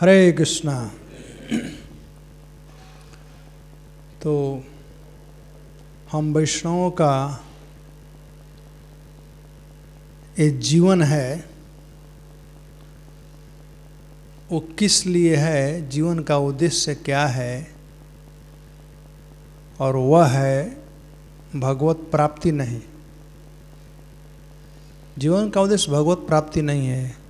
हरे कृष्णा। तो हम वैष्णवों का एक जीवन है, वो किस लिए है, जीवन का उद्देश्य क्या है, और वह है भगवत प्राप्ति नहीं। जीवन का उद्देश्य भगवत प्राप्ति नहीं है।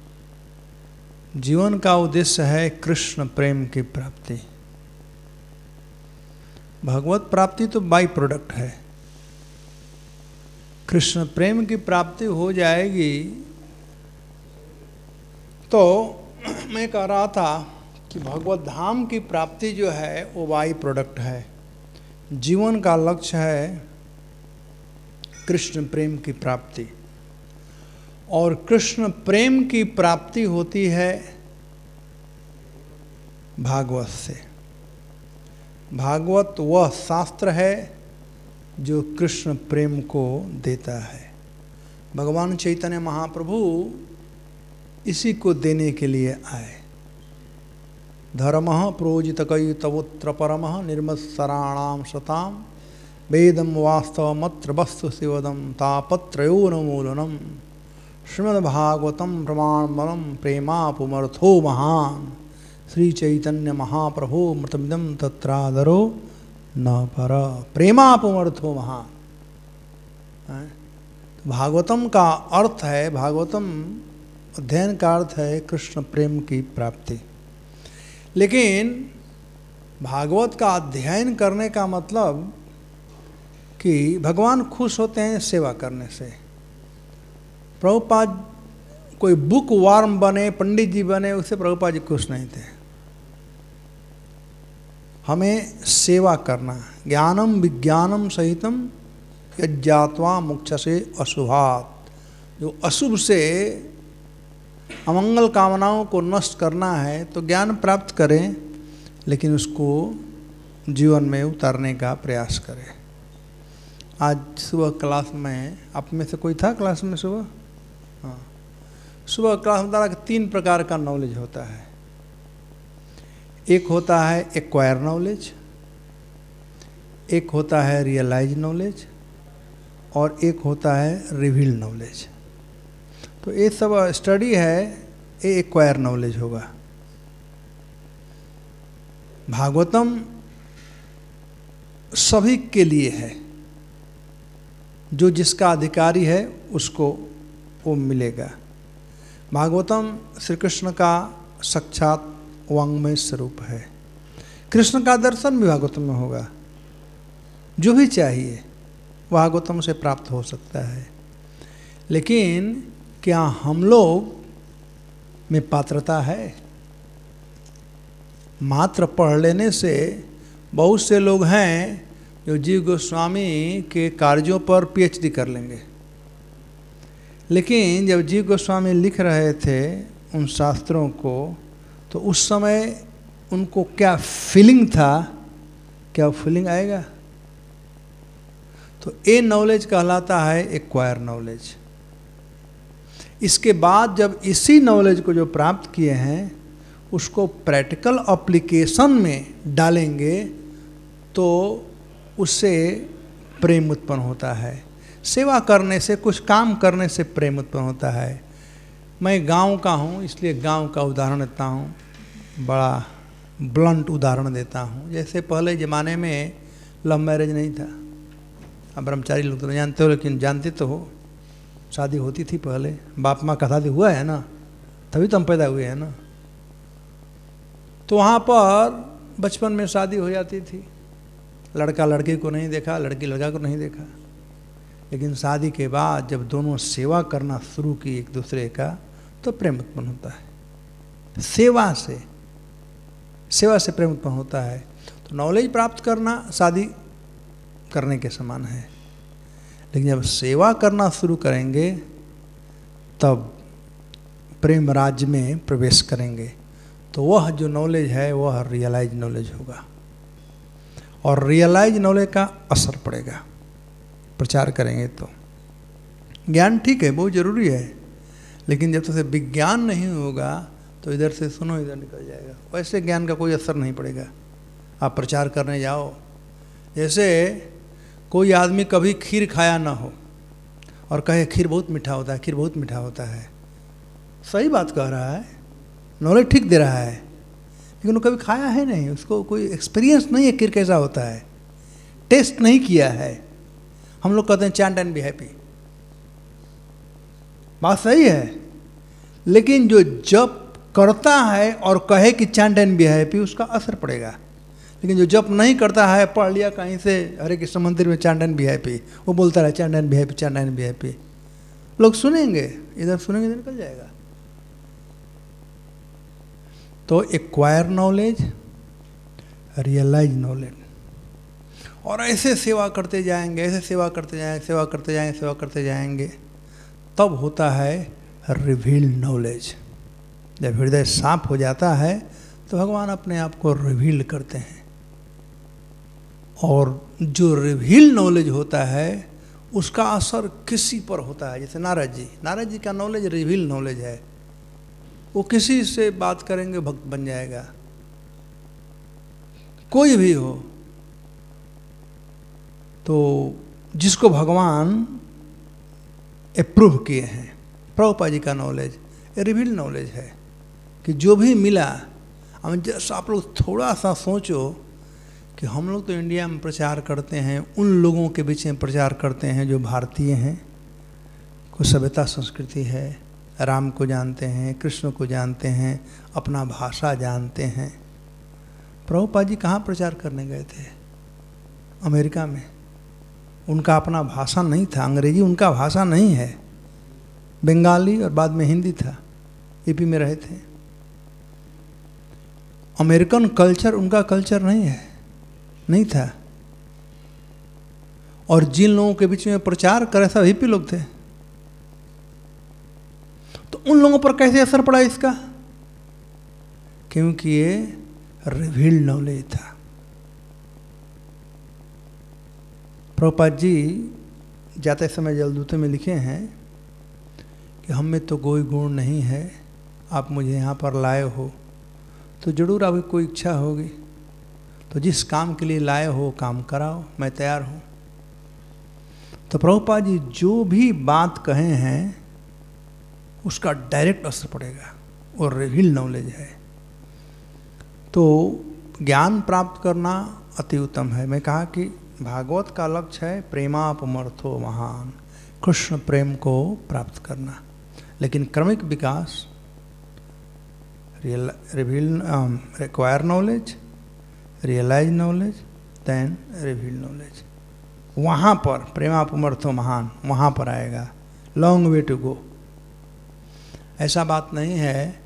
जीवन का उद्देश्य है कृष्ण प्रेम की प्राप्ति। भगवत प्राप्ति तो बाई प्रोडक्ट है। कृष्ण प्रेम की प्राप्ति हो जाएगी तो मैं कह रहा था कि भगवत धाम की प्राप्ति जो है वो बाई प्रोडक्ट है। जीवन का लक्ष्य है कृष्ण प्रेम की प्राप्ति। और कृष्ण प्रेम की प्राप्ति होती है भागवत से। भागवत वह शास्त्र है जो कृष्ण प्रेम को देता है। भगवान चैतन्य महाप्रभु इसी को देने के लिए आए। धर्म प्रोजित कई तवोत्र परम निर्मत्सराणाम शताम वेदम वास्तवमत्र वस्तु शिवदम तापत्रोन्मूलनम श्रीमद्भागवतम प्रमाण बलम प्रेमा पुमर्थो महान। श्री चैतन्य महाप्रभो मृतमिदम तत्रादरो न पर। प्रेमा पुमर्थो महान भागवतम का अर्थ है भागवतम अध्ययन का अर्थ है कृष्ण प्रेम की प्राप्ति। लेकिन भागवत का अध्ययन करने का मतलब कि भगवान खुश होते हैं सेवा करने से। प्रभुपाद कोई बुक वार्म बने, पंडित जी बने, उससे प्रभुपाद जी खुश नहीं थे। हमें सेवा करना, ज्ञानम विज्ञानम सहितम यज्ञात्वा मुख्य से अशुभात। जो अशुभ से अमंगल कामनाओं को नष्ट करना है तो ज्ञान प्राप्त करें, लेकिन उसको जीवन में उतारने का प्रयास करें। आज सुबह क्लास में, आप में से कोई था क्लास में सुबह? सुबह क्लास में बताया कि तीन प्रकार का नॉलेज होता है। एक होता है एक्वायर नॉलेज एक होता है रियलाइज़ नॉलेज और एक होता है रिवील नॉलेज तो ये सब स्टडी है, ये एक्वायर नॉलेज होगा। भागवतम सभी के लिए है। जो जिसका अधिकारी है, उसको वो मिलेगा। भागवतम श्री कृष्ण का साक्षात वांग्मय स्वरूप है। कृष्ण का दर्शन भी भागवतम में होगा। जो भी चाहिए, भागवतम से प्राप्त हो सकता है। लेकिन, क्या हम लोग में पात्रता है? मात्र पढ़ लेने से बहुत से लोग हैं जो जीव गोस्वामी के कार्यों पर पीएचडी कर लेंगे। लेकिन जब जीव गोस्वामी लिख रहे थे उन शास्त्रों को तो उस समय उनको क्या फीलिंग था? क्या फीलिंग आएगा? तो ए नॉलेज कहलाता है एक्वायर नॉलेज इसके बाद जब इसी नॉलेज को जो प्राप्त किए हैं, उसको प्रैक्टिकल अप्लीकेशन में डालेंगे तो उससे प्रेम उत्पन्न होता है। सेवा करने से, कुछ काम करने से प्रेम उत्पन्न होता है। मैं गाँव का हूँ, इसलिए गाँव का उदाहरण देता हूँ। बड़ा ब्लंट उदाहरण देता हूँ। जैसे पहले ज़माने में लव मैरिज नहीं था। अब ब्रह्मचारी लोग तो नहीं जानते हो, लेकिन जानते तो हो। शादी होती थी पहले। बाप माँ का शादी हुआ है ना? तभी तो हम पैदा हुए हैं ना? तो वहाँ पर बचपन में शादी हो जाती थी। लड़का लड़की को नहीं देखा, लड़की लड़का को नहीं देखा। लेकिन शादी के बाद जब दोनों सेवा करना शुरू की एक दूसरे का तो प्रेम उत्पन्न होता है। सेवा से सेवा से प्रेम उत्पन्न होता है। तो नॉलेज प्राप्त करना शादी करने के समान है। लेकिन जब सेवा करना शुरू करेंगे, तब प्रेम राज्य में प्रवेश करेंगे। तो वह जो नॉलेज है, वह रियलाइज़ नॉलेज होगा। और रियलाइज़ नॉलेज का असर पड़ेगा। प्रचार करेंगे तो। ज्ञान ठीक है, बहुत ज़रूरी है, लेकिन जब तक विज्ञान नहीं होगा तो इधर से सुनो, इधर निकल जाएगा। वैसे ज्ञान का कोई असर नहीं पड़ेगा। आप प्रचार करने जाओ। जैसे कोई आदमी कभी खीर खाया ना हो, और कहे, खीर बहुत मीठा होता है, खीर बहुत मीठा होता है। सही बात कह रहा है। नॉलेज ठीक दे रहा है, लेकिन वो कभी खाया है नहीं। उसको कोई एक्सपीरियंस नहीं है, खीर कैसा होता है। टेस्ट नहीं किया है। हम लोग कहते हैं चांट एंड बी हैप्पी बात सही है। लेकिन जो जप करता है और कहे कि चांट एंड बी हैप्पी उसका असर पड़ेगा। लेकिन जो जप नहीं करता है, पढ़ लिया कहीं से हरे कृष्ण मंदिर में चांट एंड बी हैप्पी वो बोलता रहा chant and be happy chant and be happy लोग सुनेंगे, इधर सुनेंगे, इधर निकल जाएगा। तो एक्वायर नॉलेज रियलाइज़ नॉलेज और ऐसे सेवा करते जाएँगे, ऐसे सेवा करते जाएँगे, सेवा करते जाएँगे, सेवा करते जाएँगे। तब होता है रिवील नॉलेज जब हृदय साफ़ हो जाता है तो भगवान अपने आप को रिवील करते हैं। और जो रिवील नॉलेज होता है, उसका असर किसी पर होता है। जैसे नारद जी नारद जी का नॉलेज रिवील नॉलेज है। वो किसी से बात करेंगे, भक्त बन जाएगा। कोई भी हो तो जिसको भगवान अप्रूव किए हैं, प्रभुपा जी का नॉलेज रिवील नॉलेज है कि जो भी मिला, हम जैसा आप लोग थोड़ा सा सोचो कि हम लोग तो इंडिया में प्रचार करते हैं, उन लोगों के बीच में प्रचार करते हैं जो भारतीय हैं। कुछ सभ्यता संस्कृति है, राम को जानते हैं, कृष्ण को जानते हैं, अपना भाषा जानते हैं। प्रभुपा जी कहाँ प्रचार करने गए थे? अमेरिका में। उनका अपना भाषा नहीं था, अंग्रेज़ी उनका भाषा नहीं है। बंगाली और बाद में हिंदी था, यूपी में रहे थे। अमेरिकन कल्चर उनका कल्चर नहीं है, नहीं था। और जिन लोगों के बीच में प्रचार करे सब हिपी लोग थे। तो उन लोगों पर कैसे असर पड़ा इसका? क्योंकि ये रिवील नॉलेज था। प्रभुपाद जी जाते समय जलदूते में लिखे हैं कि हम में तो कोई गुण नहीं है, आप मुझे यहाँ पर लाए हो। तो ज़रूर आपकी कोई इच्छा होगी। तो जिस काम के लिए लाए हो, काम कराओ, मैं तैयार हूँ। तो प्रभुपा जी जो भी बात कहे हैं, उसका डायरेक्ट असर पड़ेगा और रिवील नॉलेज है। तो ज्ञान प्राप्त करना अति उत्तम है। मैं कहा कि भागवत का लक्ष्य है प्रेमापमर्थो महान। कृष्ण प्रेम को प्राप्त करना। लेकिन क्रमिक विकास, real, reveal require knowledge realise knowledge then reveal knowledge वहाँ पर, प्रेमापमर्थो महान, वहाँ पर आएगा। लॉन्ग वे टू गो ऐसा बात नहीं है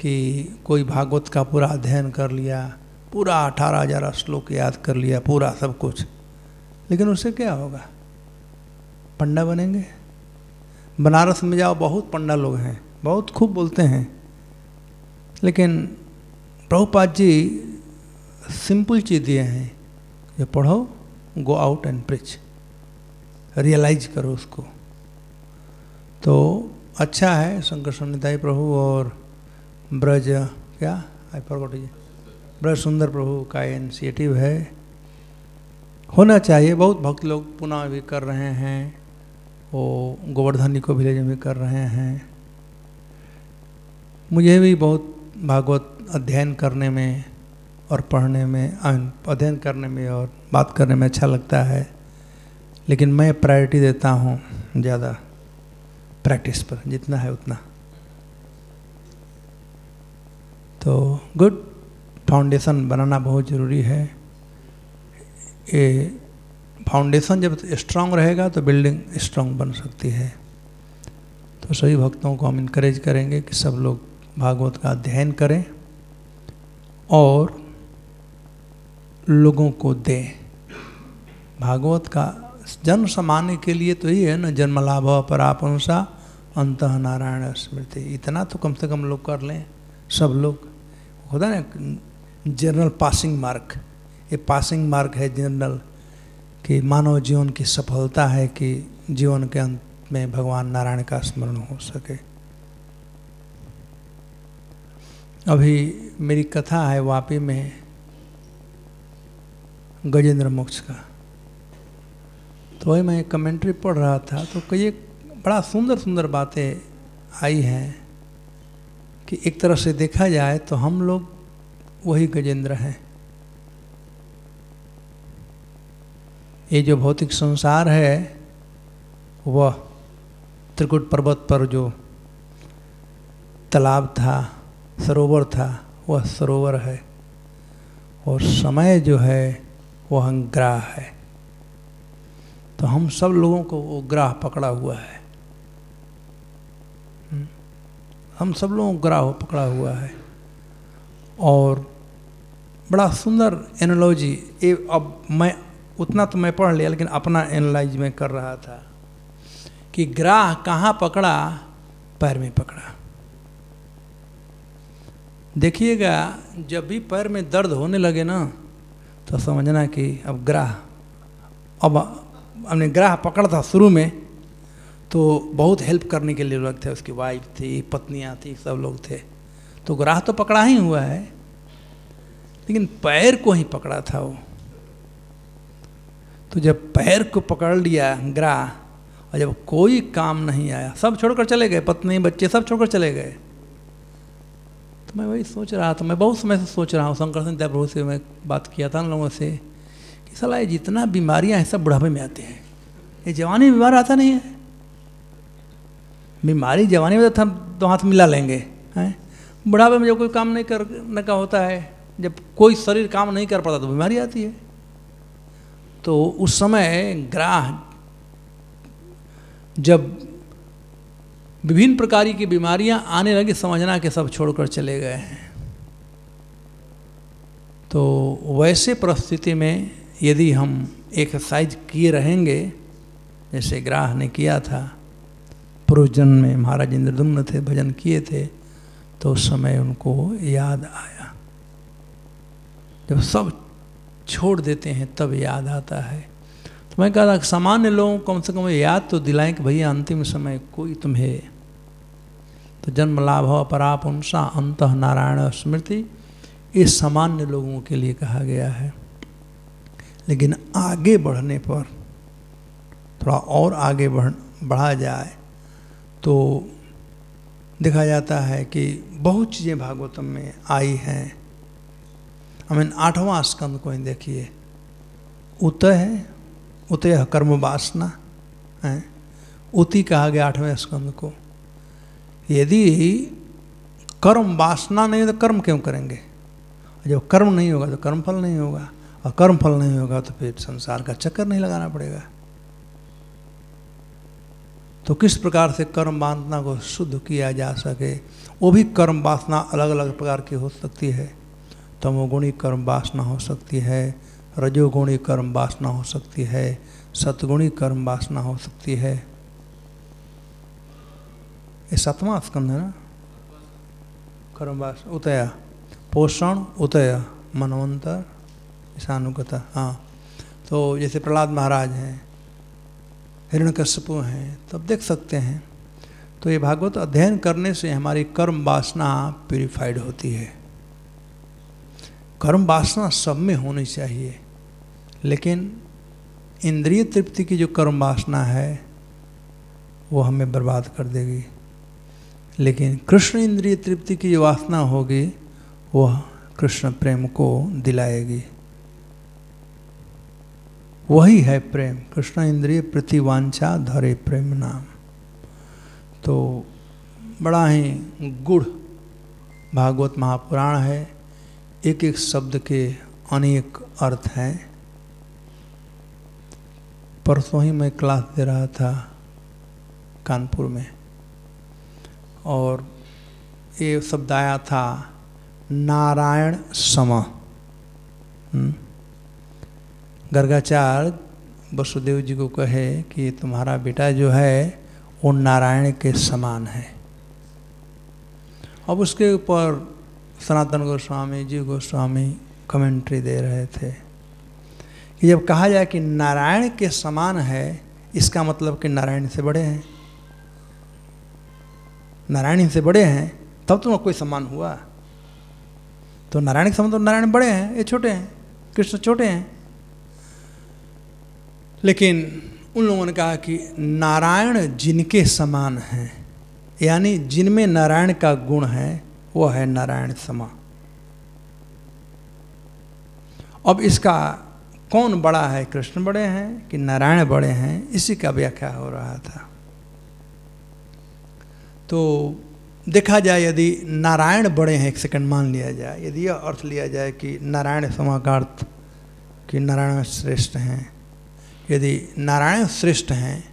कि कोई भागवत का पूरा अध्ययन कर लिया पूरा अठारह हज़ार श्लोक याद कर लिया, पूरा सब कुछ। लेकिन उससे क्या होगा? पंडा बनेंगे। बनारस में जाओ, बहुत पंडा लोग हैं, बहुत खूब बोलते हैं। लेकिन प्रभुपाद जी सिंपल चीज़ दिए हैं, ये पढ़ो go out and preach realise करो उसको। तो अच्छा है, शंकर सन्निधाई प्रभु और ब्रज, क्या? आई फॉरगॉट जी ब्रज सुंदर प्रभु का इनिशिएटिव है। होना चाहिए, बहुत भक्त लोग पुनः भी कर रहे हैं, वो गोवर्धनी को विलेज में कर रहे हैं। मुझे भी बहुत भागवत अध्ययन करने में और पढ़ने में अध्ययन करने में और बात करने में अच्छा लगता है, लेकिन मैं प्रायोरिटी देता हूँ ज़्यादा प्रैक्टिस पर, जितना है उतना। तो गुड फाउंडेशन बनाना बहुत ज़रूरी है। ये फाउंडेशन जब स्ट्रांग रहेगा तो बिल्डिंग स्ट्रांग बन सकती है। तो सभी भक्तों को हम इनक्रेज करेंगे कि सब लोग भागवत का अध्ययन करें और लोगों को दें। भागवत का जन्म समाने के लिए तो ही है ना, जन्म लाभ परापनुषा अंत नारायण स्मृति। इतना तो कम से कम लोग कर लें, सब लोग। होता ना जनरल पासिंग मार्क ये पासिंग मार्क है जनरल कि मानव जीवन की सफलता है कि जीवन के अंत में भगवान नारायण का स्मरण हो सके। अभी मेरी कथा है वापी में गजेंद्र मोक्ष का। तो वही मैं कमेंट्री पढ़ रहा था तो कई बड़ा सुंदर सुंदर बातें आई हैं कि एक तरह से देखा जाए तो हम लोग वही गजेंद्र हैं। ये जो भौतिक संसार है, वह त्रिकुट पर्वत पर जो तालाब था, सरोवर था, वह सरोवर है। और समय जो है, वह ग्राह है। तो हम सब लोगों को वो ग्राह पकड़ा हुआ है। हम सब लोगों को ग्राह पकड़ा हुआ है। और बड़ा सुंदर एनोलॉजी ये अब मैं, उतना तो मैं पढ़ लिया, लेकिन अपना एनालाइज में कर रहा था कि ग्राह कहाँ पकड़ा, पैर में पकड़ा। देखिएगा, जब भी पैर में दर्द होने लगे ना तो समझना कि अब ग्राह, अब, हमने ग्राह पकड़ा था शुरू में तो बहुत हेल्प करने के लिए लोग थे, उसकी वाइफ थी, पत्नियाँ थी, सब लोग थे। तो ग्राह तो पकड़ा ही हुआ है, लेकिन पैर को ही पकड़ा था वो। तो जब पैर को पकड़ लिया ग्राह, और जब कोई काम नहीं आया, सब छोड़कर चले गए, पत्नी, बच्चे सब छोड़कर चले गए तो मैं वही सोच रहा था, मैं बहुत समय से सोच रहा हूँ, शंकर सिंह प्रभु से मैं बात किया था उन लोगों से, कि सला ये जितना बीमारियाँ हैं, सब बुढ़ापे में आती हैं। ये जवानी में बीमार आता नहीं है। बीमारी जवानी में तो हम दो हाथ मिला लेंगे, हैं? बुढ़ापे में जब कोई काम नहीं करने का होता है, जब कोई शरीर काम नहीं कर पाता तो बीमारी आती है। तो उस समय ग्राह, जब विभिन्न प्रकार की बीमारियाँ आने लगी समझना कि सब छोड़कर चले गए हैं। तो वैसे परिस्थिति में यदि हम एक्सरसाइज किए रहेंगे, जैसे ग्राह ने किया था पूर्व में महाराज इंद्रदुम्न थे, भजन किए थे तो उस समय उनको याद आया। जब सब छोड़ देते हैं, तब याद आता है। तो मैं कहा था, सामान्य लोगों को कम से कम याद तो दिलाएँ कि भैया अंतिम समय कोई तुम्हें। तो जन्म, लाभ, हो पराप उनसा, अंत, नारायण, स्मृति, ये सामान्य लोगों के लिए कहा गया है। लेकिन आगे बढ़ने पर, थोड़ा और आगे बढ़, बढ़ा जाए तो देखा जाता है कि बहुत चीज़ें भागवतम में आई हैं। हमें आठवां स्कंद को ही देखिए। उतय है, उतय कर्म वासना, है? उति कहा गया आठवें स्कंद को। यदि कर्म वासना नहीं तो कर्म क्यों करेंगे? जब कर्म नहीं होगा तो कर्म फल नहीं होगा, और कर्म फल नहीं होगा तो फिर संसार का चक्कर नहीं लगाना पड़ेगा। तो किस प्रकार से कर्म वासना को शुद्ध किया जा सके? वो भी कर्म वासना अलग अलग प्रकार की हो सकती है। तमोगुणी कर्म वासना हो सकती है, रजोगुणी कर्म वासना हो सकती है, सतगुणी कर्म वासना हो सकती है। ये सतवां स्कंद है ना? कर्म वास, उतया। पोषण, उतय। मनवंतर ईशानुगता हाँ। तो जैसे प्रहलाद महाराज हैं हिरण्यकश्यपु हैं, तब देख सकते हैं। तो ये भागवत अध्ययन करने से हमारी कर्म वासना प्यूरिफाइड होती है। कर्म वासना सब में होनी चाहिए, लेकिन इंद्रिय तृप्ति की जो कर्म वासना है, वो हमें बर्बाद कर देगी। लेकिन कृष्ण इंद्रिय तृप्ति की जो वासना होगी वह कृष्ण प्रेम को दिलाएगी। वही है प्रेम। कृष्ण इंद्रिय प्रतिवांछा धरे प्रेम नाम। तो बड़ा ही गुढ़ भागवत महापुराण है। एक एक शब्द के अनेक अर्थ हैं। परसों ही मैं क्लास दे रहा था कानपुर में। और ये शब्द आया था, नारायण सम। हम्म। गर्गाचार्य वसुदेव जी को कहे कि तुम्हारा बेटा जो है, वो नारायण के समान है। अब उसके ऊपर सनातन गोस्वामी जी गोस्वामी कमेंट्री दे रहे थे कि जब कहा जाए कि नारायण के समान है, इसका मतलब कि नारायण से बड़े हैं। नारायण से बड़े हैं, तब तो कोई समान हुआ। तो नारायण के समय तो नारायण बड़े हैं, ये छोटे हैं, कृष्ण छोटे हैं। लेकिन उन लोगों ने कहा कि नारायण जिनके समान हैं, यानी जिनमें नारायण का गुण है वो है नारायण समा। अब इसका कौन बड़ा है? कृष्ण बड़े हैं कि नारायण बड़े हैं? इसी का व्याख्या हो रहा था। तो देखा जाए, यदि नारायण बड़े हैं, एक सेकंड मान लिया जाए, यदि यह अर्थ लिया जाए कि नारायण समाकार्थ कि नारायण श्रेष्ठ हैं यदि नारायण श्रेष्ठ हैं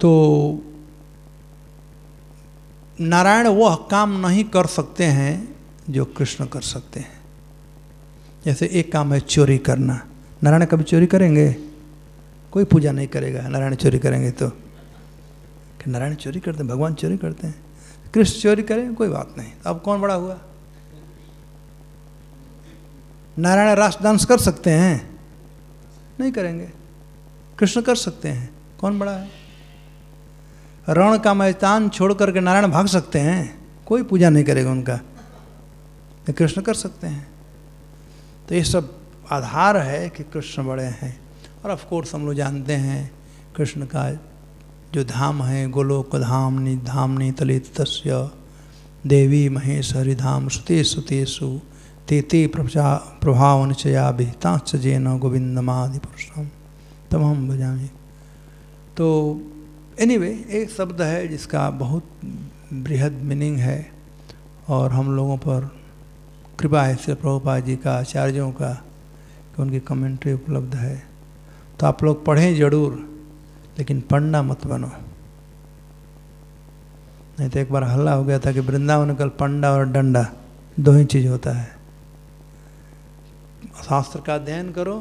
तो नारायण वह काम नहीं कर सकते हैं जो कृष्ण कर सकते हैं। जैसे एक काम है चोरी करना। नारायण कभी चोरी करेंगे? कोई पूजा नहीं करेगा। नारायण चोरी करेंगे तो? कि नारायण चोरी करते हैं, भगवान चोरी करते हैं। कृष्ण चोरी करें, कोई बात नहीं। अब कौन बड़ा हुआ? नारायण राष्ट्र डांस कर सकते हैं। नहीं करेंगे। कृष्ण कर सकते हैं। कौन बड़ा है? रण का मैदान छोड़ करके नारायण भाग सकते हैं। कोई पूजा नहीं करेगा उनका। कृष्ण कर सकते हैं। तो ये सब आधार है कि कृष्ण बड़े हैं। और ऑफ़ कोर्स हम लोग जानते हैं, कृष्ण का जो धाम है, गोलोक धामनि धामनि तलित तस्य देवी महेश, हरिधाम सुते सुतेषु ते ते प्रभा चया विहिताच जेन गोविंदमादि पुरुषम तब हम बजाएँ तो एनीवे anyway, एक शब्द है जिसका बहुत बृहद मीनिंग है और हम लोगों पर कृपा है श्री प्रभुपा जी का आचार्यों का कि उनकी कमेंट्री उपलब्ध है। तो आप लोग पढ़ें ज़रूर लेकिन पढ़ना मत बनो। नहीं तो एक बार हल्ला हो गया था कि वृंदावन कल पंडा और डंडा दो ही चीज़ होता है। शास्त्र का अध्ययन करो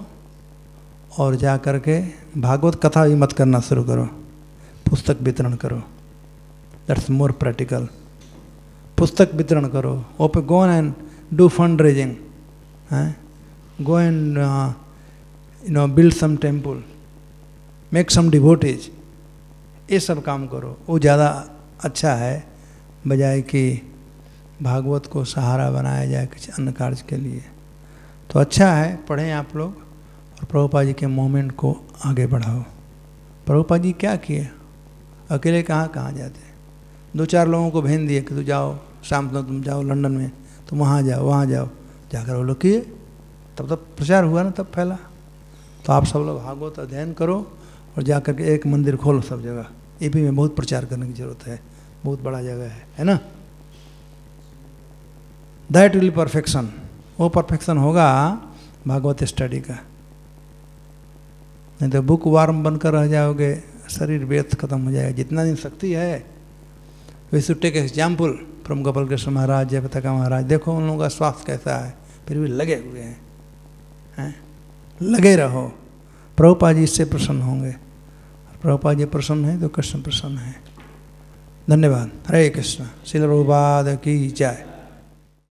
और जा कर के भागवत कथा भी मत करना शुरू करो। पुस्तक वितरण करो। दैट्स मोर प्रैक्टिकल पुस्तक वितरण करो। ओपे गोन and do fund raising and uh, you know build some temple, make some devotees. ये सब काम करो। वो ज़्यादा अच्छा है बजाय कि भागवत को सहारा बनाया जाए किसी अन्य कार्य के लिए। तो अच्छा है, पढ़ें आप लोग और प्रभुपा जी के मोमेंट को आगे बढ़ाओ। प्रभुपा जी क्या किए? अकेले कहाँ कहाँ जाते दो चार लोगों को भेज दिए कि तू जाओ, शाम को तुम जाओ लंदन में, तुम वहाँ जाओ वहाँ जाओ। जाकर वो लोग किए। तब तब प्रचार हुआ ना, तब फैला। तो आप सब लोग भागवत अध्ययन करो और जा करके एक मंदिर खोलो सब जगह। ए पी में बहुत प्रचार करने की ज़रूरत है। बहुत बड़ा जगह है है ना? दैट विल परफेक्शन वो परफेक्शन होगा भागवत स्टडी का। नहीं तो बुक वार्म बनकर रह जाओगे, शरीर व्यर्थ खत्म हो जाएगा। जितना दिन शक्ति है we should take example from Gopal Krishna Maharaj जय महाराज, देखो उन लोगों का स्वास्थ्य कैसा है, फिर भी लगे हुए हैं हैं? लगे रहो। प्रभुपा जी इससे प्रसन्न होंगे। प्रभुपा जी प्रसन्न है तो कृष्ण प्रसन्न है। धन्यवाद। हरे कृष्ण। शिल की जय।